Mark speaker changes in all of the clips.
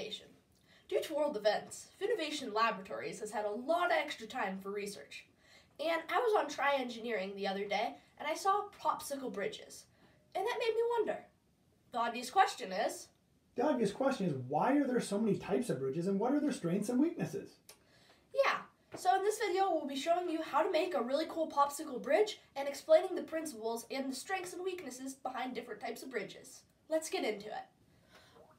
Speaker 1: Finnovation. Due to world events, Finnovation Laboratories has had a lot of extra time for research. And I was on Try Engineering the other day and I saw popsicle bridges. And that made me wonder. The obvious question is
Speaker 2: The obvious question is why are there so many types of bridges and what are their strengths and weaknesses?
Speaker 1: yeah. So in this video, we'll be showing you how to make a really cool popsicle bridge and explaining the principles and the strengths and weaknesses behind different types of bridges. Let's get into it.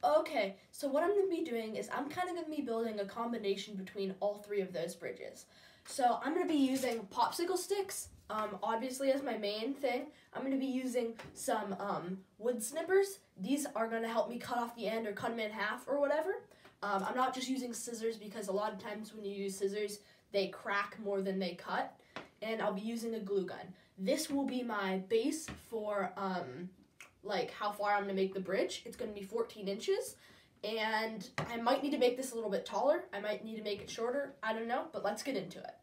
Speaker 1: Okay, so what I'm going to be doing is I'm kind of going to be building a combination between all three of those bridges. So I'm going to be using popsicle sticks, um, obviously as my main thing. I'm going to be using some um, wood snippers. These are going to help me cut off the end or cut them in half or whatever. Um, I'm not just using scissors because a lot of times when you use scissors, they crack more than they cut. And I'll be using a glue gun. This will be my base for um, like how far I'm gonna make the bridge. It's gonna be 14 inches. And I might need to make this a little bit taller. I might need to make it shorter. I don't know, but let's get into it.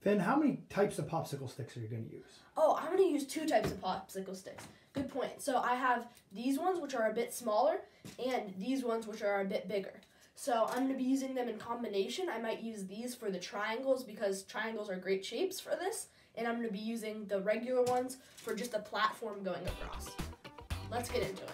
Speaker 2: Finn, how many types of popsicle sticks are you going to use?
Speaker 1: Oh, I'm gonna use two types of popsicle sticks. Good point. So I have these ones which are a bit smaller and these ones which are a bit bigger. So I'm gonna be using them in combination. I might use these for the triangles because triangles are great shapes for this. And I'm gonna be using the regular ones for just a platform going across. Let's get into it.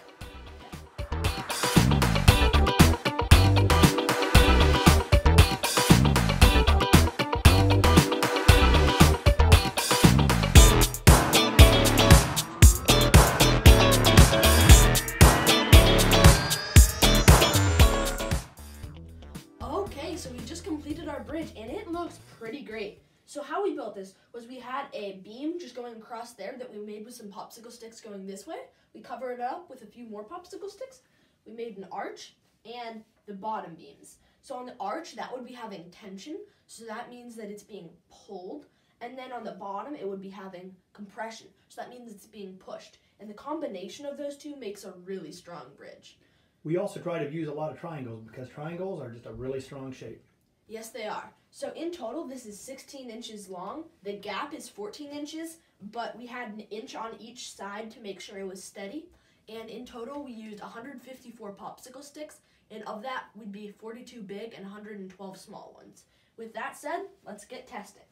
Speaker 1: Okay, so we just completed our bridge and it looks pretty great. So how we built this was we had a beam just going across there that we made with some popsicle sticks going this way. We covered it up with a few more popsicle sticks. We made an arch and the bottom beams. So on the arch, that would be having tension. So that means that it's being pulled. And then on the bottom, it would be having compression. So that means it's being pushed. And the combination of those two makes a really strong bridge.
Speaker 2: We also try to use a lot of triangles because triangles are just a really strong shape.
Speaker 1: Yes, they are. So in total, this is 16 inches long. The gap is 14 inches, but we had an inch on each side to make sure it was steady. And in total, we used 154 popsicle sticks, and of that, would be 42 big and 112 small ones. With that said, let's get testing.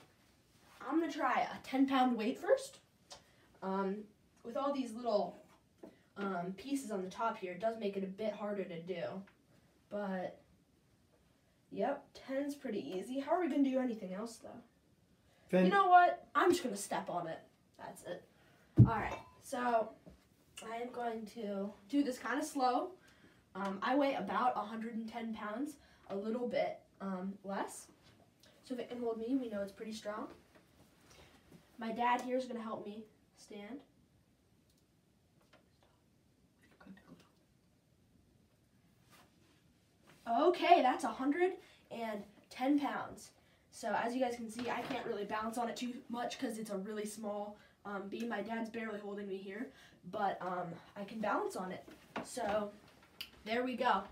Speaker 1: I'm gonna try a 10 pound weight first. Um, with all these little um, pieces on the top here, it does make it a bit harder to do, but Yep, 10's pretty easy. How are we going to do anything else, though? You know what? I'm just going to step on it. That's it. Alright, so I am going to do this kind of slow. Um, I weigh about 110 pounds, a little bit um, less. So if it can hold me, we know it's pretty strong. My dad here is going to help me stand. Okay, that's 110 pounds. So as you guys can see, I can't really bounce on it too much because it's a really small um, beam. My dad's barely holding me here, but um, I can balance on it. So there we go.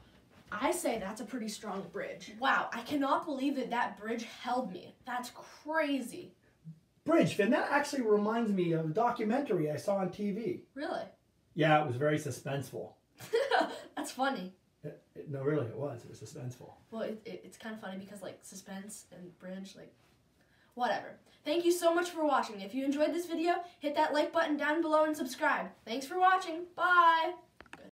Speaker 1: I say that's a pretty strong bridge. Wow, I cannot believe that that bridge held me. That's crazy.
Speaker 2: bridge, Finn, that actually reminds me of a documentary I saw on TV.
Speaker 1: Really?
Speaker 2: Yeah, it was very suspenseful.
Speaker 1: that's funny.
Speaker 2: It- it- no, really, it was. It was suspenseful.
Speaker 1: Well, it, it, it's kind of funny because like suspense and bridge, like whatever. Thank you so much for watching. If you enjoyed this video, hit that like button down below and subscribe. Thanks for watching. Bye.